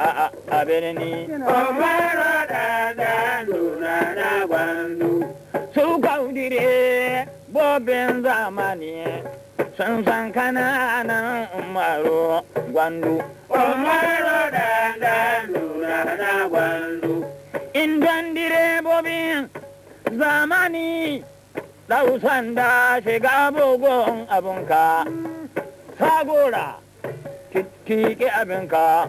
duna a birni. Su kaudire bobin zamani sun san ƙananan umaru gwandu. Indan direbobin zamani dausan da shiga bugun abinka. Sagora, tike abinka,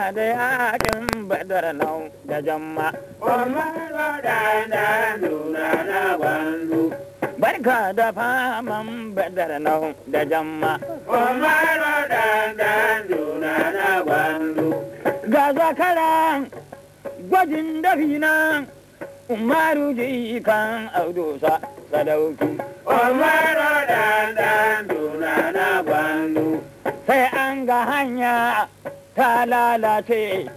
barka da yaƙin badar nau da jamma. Barka da faman badar nau da jamma. Ga zakaran gwajin dafi nan, Umaru ji kan audosa sadauki. Sai an ga hanya ta lalace,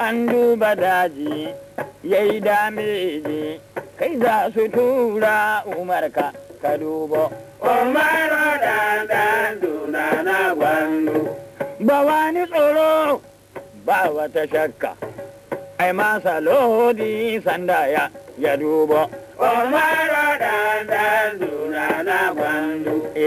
an duba daji, yayi dameji, kai za su tura umarka ka dubo. Ba wani tsoro, ba wata shakka, ai masa lodi sanda ya, ya dubo.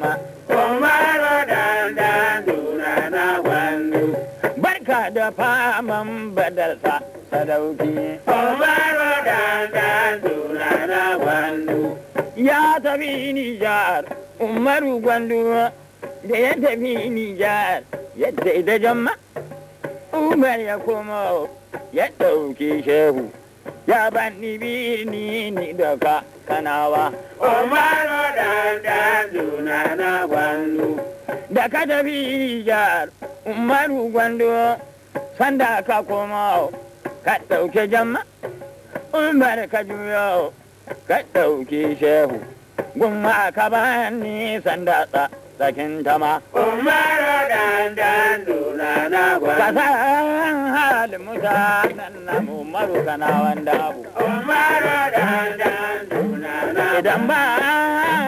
da jamma. Barka da faman badar sa sadauki. Ya tafi Nijar, Umaru Gwandu da ya yadda da jamma. Umar ya ya ɗauki shehu, ya ban ni ni da ka kanawa. Da ka tafi Nijar, Umaru Gwandu, sanda ka koma ka ɗauke jamma. Umar ka juyo, ka ɗauki shehu, gumma ka ban ni sanda tsakin tama. Ka san halin mutanen namu Umaru kana wanda abu. Idan ba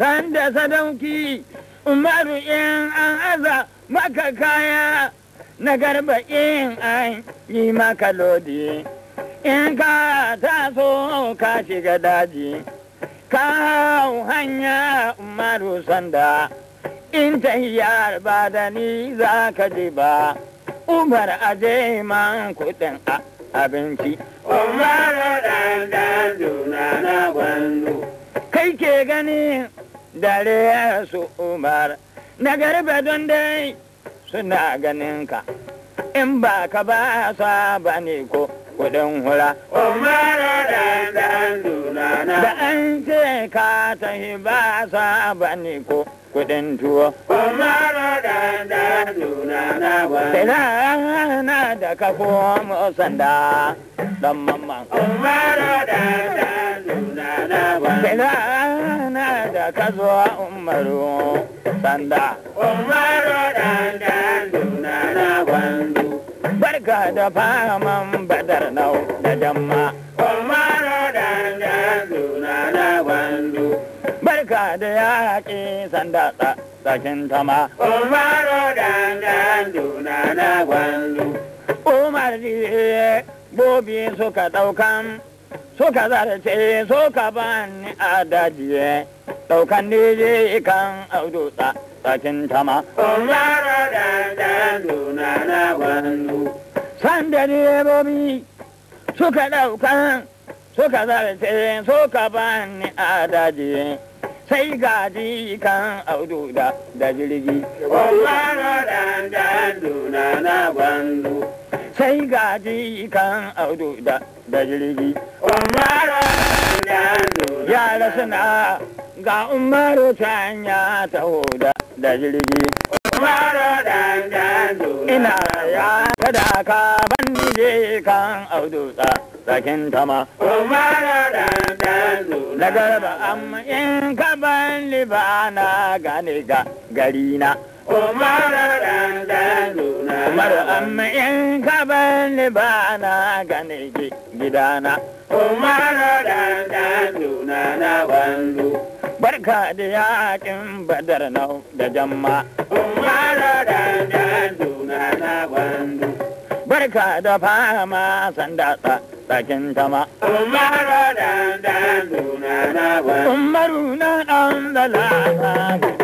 sanda sadauki Umaru in an aza maka kaya na garba in an yi maka lodi. In ka taso ka shiga daji, ka hau hanya Umaru sanda. In tahiyar ba da ni za ka ji ba, Umar aje man kuɗin abinci. Umaru dandan duna na gwandu. Kai ke gani dare su umar na garba don dai suna ganin ka in ba ka ba sa ba ne ko kuɗin hura Umaru dandan dunana. da an ce ka tahi ba sa ba ne ko kuɗin tuwo Umaru dandan dunana sai wani. rana da ka komo sanda dan mamman Umaru dandan dunana wani. Ka zo umaru sanda Umaru dandan dunana wani. barka da faman badar nau da jamma Umaru dandan dunana wani. barka da yaƙi sanda tsa- tsakin tama Umaru dandan dunana wani. umar diye bobi suka ɗaukan suka zarce suka bani a dajiye ɗaukan nije kan audu tsa- tsakin tama Umaru dandan dunana wani. sanda direbobi suka ɗaukan suka zarce suka bani a dajiye sai gaji kan audu da da jirgi. Umaru dandan dunana wani. sai gaji kan audu da da jirgi. Umaru dandan dunana yara suna ga umaru ta ya da da jirgi. Umaru dandan dunana ina ya kada ka bani je kan audu tsa tsakin tama Umaru dandan dunana na garba amma in ka bani ba na gane ga gari na. Umaru dandan dunana umar amma in ka bani ba na gane gi- gidana Umaru dandan dunana wandu barka da yaƙin badar nau da jamma. Umaru dandan dunana wandu barka da fama sanda tsa- tsakin tama Umaru dandan dunana wandu umaru na ɗan da lasa.